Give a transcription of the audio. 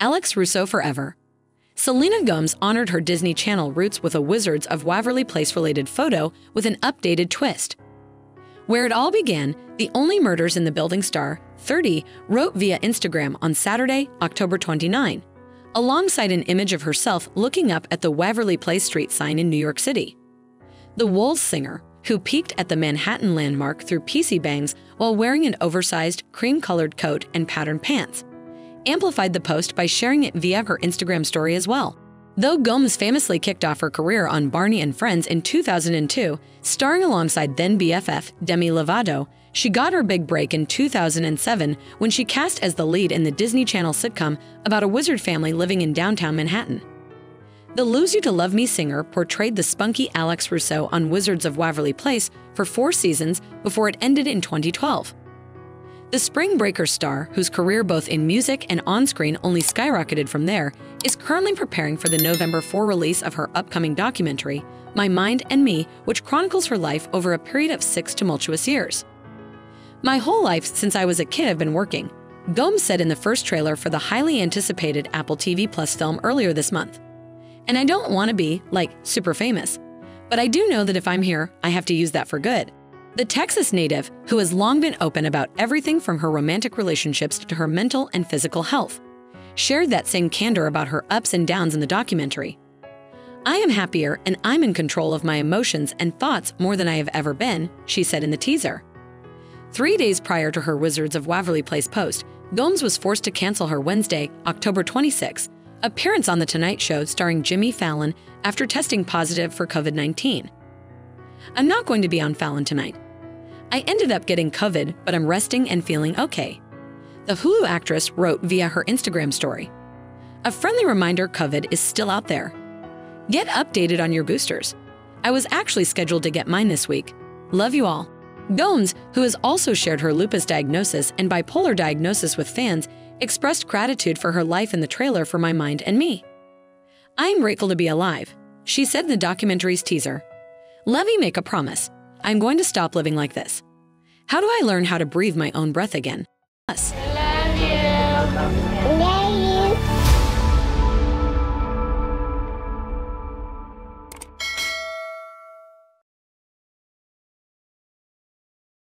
Alex Russo Forever. Selena Gomez honored her Disney Channel roots with a Wizards of Waverly Place related photo with an updated twist. Where it all began, the only murders in the building star, 30, wrote via Instagram on Saturday, October 29, alongside an image of herself looking up at the Waverly Place Street sign in New York City. The Wolves singer, who peeked at the Manhattan landmark through PC bangs while wearing an oversized cream colored coat and patterned pants, amplified the post by sharing it via her Instagram story as well. Though Gomez famously kicked off her career on Barney and Friends in 2002, starring alongside then BFF Demi Lovato, she got her big break in 2007 when she cast as the lead in the Disney Channel sitcom about a wizard family living in downtown Manhattan. The Lose You to Love Me singer portrayed the spunky Alex Russo on Wizards of Waverly Place for four seasons before it ended in 2012. The Spring Breakers star, whose career both in music and on screen only skyrocketed from there, is currently preparing for the November 4 release of her upcoming documentary, My Mind and Me, which chronicles her life over a period of six tumultuous years. My whole life since I was a kid, I've been working, Gomez said in the first trailer for the highly anticipated Apple TV Plus film earlier this month. And I don't want to be, like, super famous, but I do know that if I'm here, I have to use that for good. The Texas native, who has long been open about everything from her romantic relationships to her mental and physical health, shared that same candor about her ups and downs in the documentary. I am happier and I'm in control of my emotions and thoughts more than I have ever been, she said in the teaser. Three days prior to her Wizards of Waverly Place post, Gomez was forced to cancel her Wednesday, October 26, appearance on The Tonight Show starring Jimmy Fallon after testing positive for COVID 19. I'm not going to be on Fallon tonight. I ended up getting COVID, but I'm resting and feeling okay. The Hulu actress wrote via her Instagram story. A friendly reminder COVID is still out there. Get updated on your boosters. I was actually scheduled to get mine this week. Love you all. Gomez, who has also shared her lupus diagnosis and bipolar diagnosis with fans, expressed gratitude for her life in the trailer for My Mind and Me. I'm grateful to be alive, she said in the documentary's teaser. Let me make a promise. I'm going to stop living like this. How do I learn how to breathe my own breath again? Us. Love you.